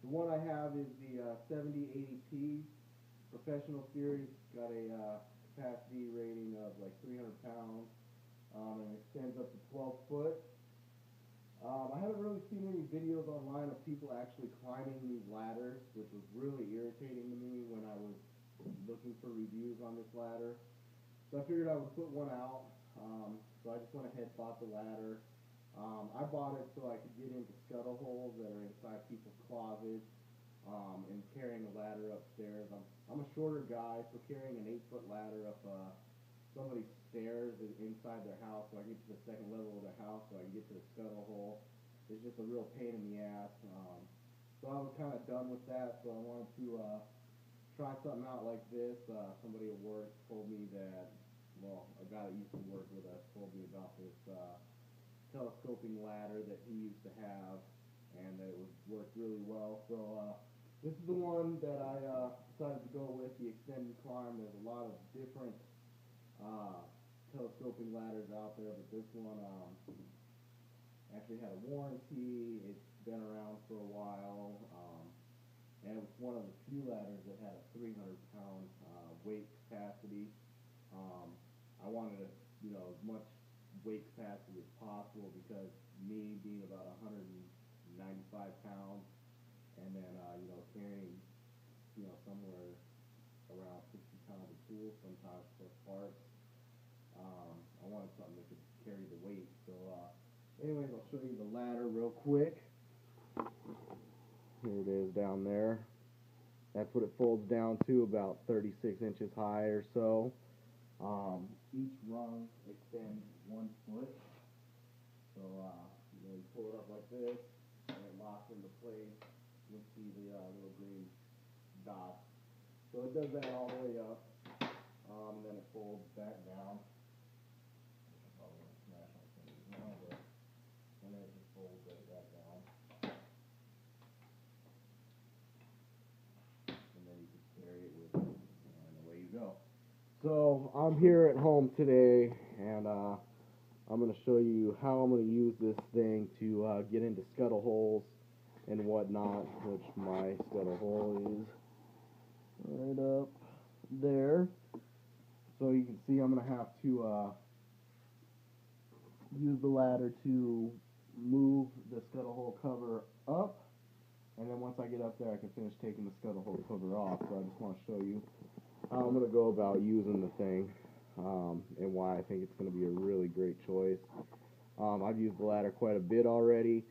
The one I have is the uh, 7080P professional series. Got a uh, capacity rating of like 300 pounds um, and extends up to 12 foot. Um, I haven't really seen any videos online of people actually climbing these ladders, which was really irritating to me when I was looking for reviews on this ladder. So I figured I would put one out. Um, so I just went ahead, bought the ladder. Um, I bought it so I could get into scuttle holes that are inside people's closets um, and carrying a ladder upstairs. I'm, I'm a shorter guy, so carrying an eight foot ladder up uh, somebody's stairs inside their house so I can get to the second level of their house so I can get to the scuttle hole is just a real pain in the ass. Um, so I was kind of done with that, so I wanted to uh, try something out like this. Uh, somebody at work told me that, well, a guy that used to work with us told me about this uh, telescoping ladder that he used to have, and that it was worked really well. So uh, this is the one that I uh, decided to go with, the Xtend and Climb. There's a lot of different uh, telescoping ladders out there, but this one um, actually had a warranty. It's been around for a while, um, and it was one of the few ladders that had a 300 pound uh, weight capacity. Um, I wanted to, you know, as much weight capacity as possible because me being about 195 pounds, and then uh, you know carrying, you know, somewhere around 60 pounds of tools sometimes plus parts. Um, I wanted something that could carry the weight. So, uh, anyways, I'll show you the ladder real quick. Here it is down there. That's what it folds down to, about 36 inches high or so. Um, each rung extends one foot. So, uh, you know, you pull it up like this, and it locks into place. You'll see the uh, little green dots. So it does that all the way up, um, then it folds back down. And then it just folds back down. And then you can carry it with and away you go. So I'm here at home today, and uh, I'm going to show you how I'm going to use this thing to uh, get into scuttle holes and whatnot, which my scuttle hole is right up there. So you can see I'm going to have to uh, use the ladder to move the scuttle hole cover up. And then once I get up there, I can finish taking the scuttle hole cover off. So I just want to show you how I'm going to go about using the thing um, and why I think it's going to be a really great choice. Um, I've used the ladder quite a bit already.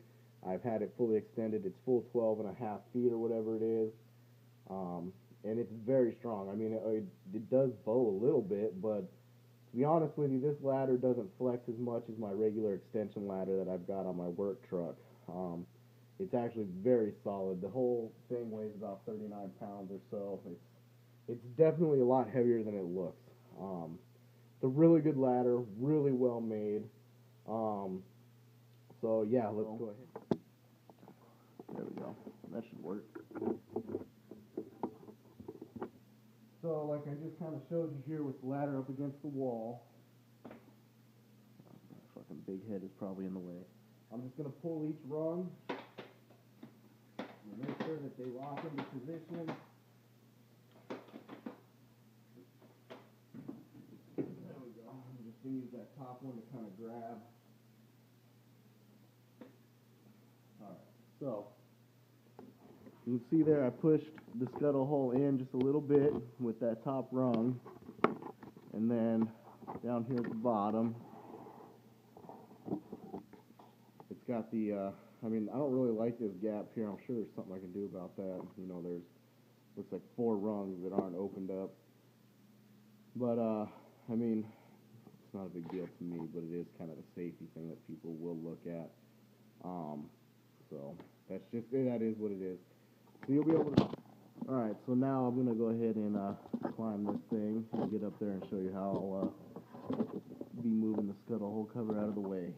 I've had it fully extended. It's full 12 and a half feet or whatever it is. Um, and it's very strong. I mean, it, it does bow a little bit, but to be honest with you, this ladder doesn't flex as much as my regular extension ladder that I've got on my work truck. Um, it's actually very solid. The whole thing weighs about 39 pounds or so. It's it's definitely a lot heavier than it looks. Um, it's a really good ladder, really well made. Um, so yeah, let's go ahead. There we go. That should work. So, like I just kind of showed you here with the ladder up against the wall. My fucking big head is probably in the way. I'm just gonna pull each rung. and Make sure that they lock into position. There we go. I'm just gonna use that top one to kind of grab. Alright, so. You can see there I pushed the scuttle hole in just a little bit with that top rung. And then down here at the bottom, it's got the, uh, I mean, I don't really like this gap here. I'm sure there's something I can do about that. You know, there's, looks like four rungs that aren't opened up. But, uh, I mean, it's not a big deal to me, but it is kind of a safety thing that people will look at. Um, so that's just that is what it is. So you'll be able to. All right, so now I'm gonna go ahead and uh, climb this thing and get up there and show you how uh, be moving the scuttle hole cover out of the way.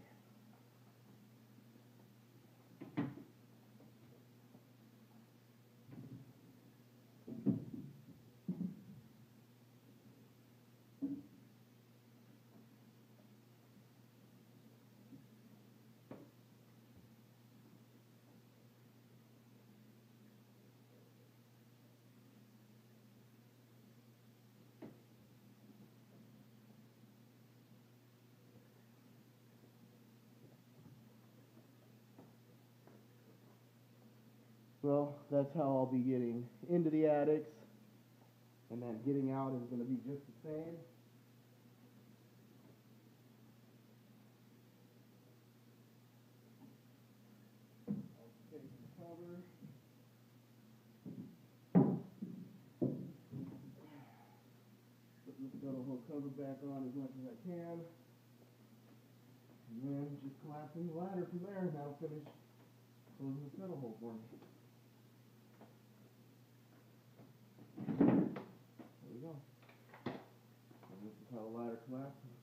So that's how I'll be getting into the attics. And then getting out is going to be just the same. I'll the cover. Put the scuttle hole cover back on as much as I can. And then just collapsing the ladder from there, and that'll finish closing the scuttle hole for me. There we go. And this is how the ladder collapses.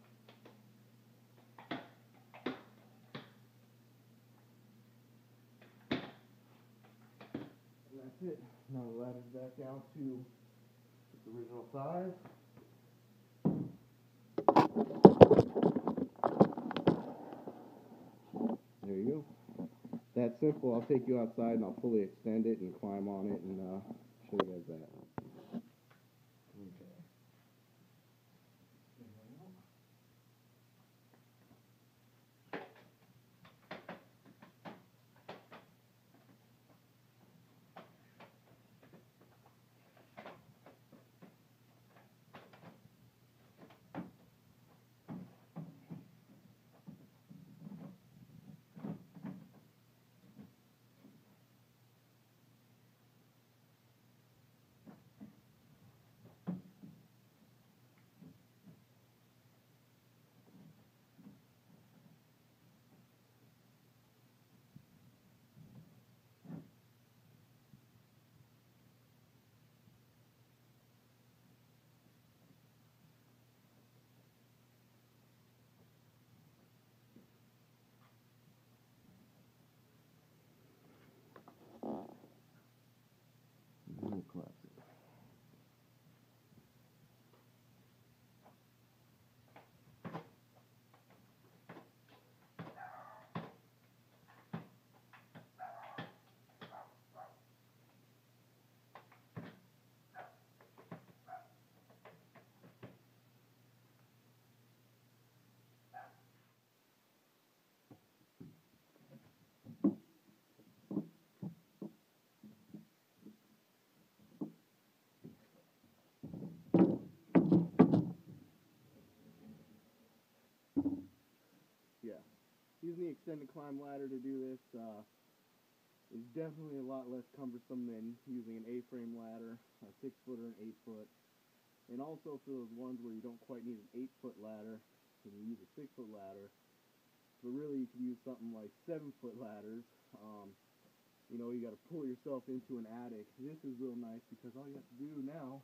And that's it. Now the ladder's back down to its original size. There you go. That simple. I'll take you outside and I'll fully extend it and climb on it and uh, show you guys that. Okay. And we'll collapse it. Yeah. Using the Xtend and Climb ladder to do this uh, is definitely a lot less cumbersome than using an A-frame ladder, a six foot or an eight foot. And also for those ones where you don't quite need an eight foot ladder, and you use a six foot ladder. But really, you could use something like seven foot ladders. Um, you know, you got to pull yourself into an attic. This is real nice because all you have to do now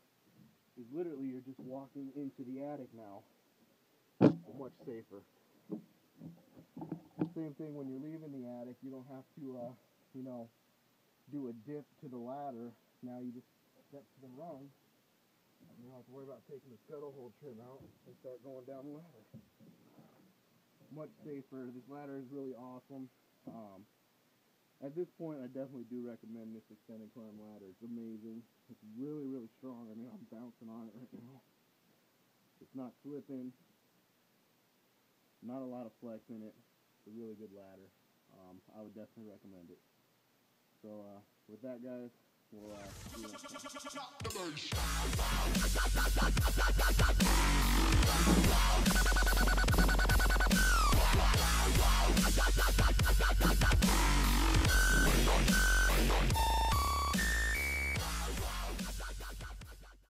is literally you're just walking into the attic now. Much safer. Same thing when you're leaving the attic, you don't have to, uh, you know, do a dip to the ladder. Now you just step to the rung. You don't have to worry about taking the scuttle hole trim out and start going down the ladder. Much safer. This ladder is really awesome. Um, at this point, I definitely do recommend this Xtend and Climb ladder. It's amazing. It's really, really strong. I mean, I'm bouncing on it right now. It's not slipping. Not a lot of flex in it. A really good ladder. Um, I would definitely recommend it. So uh, with that, guys, we'll uh,